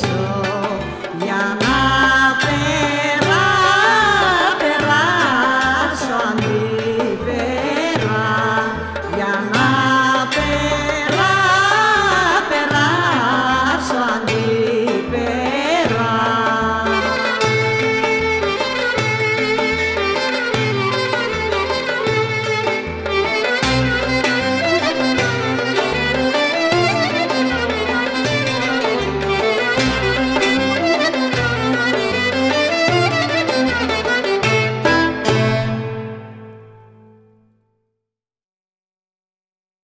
so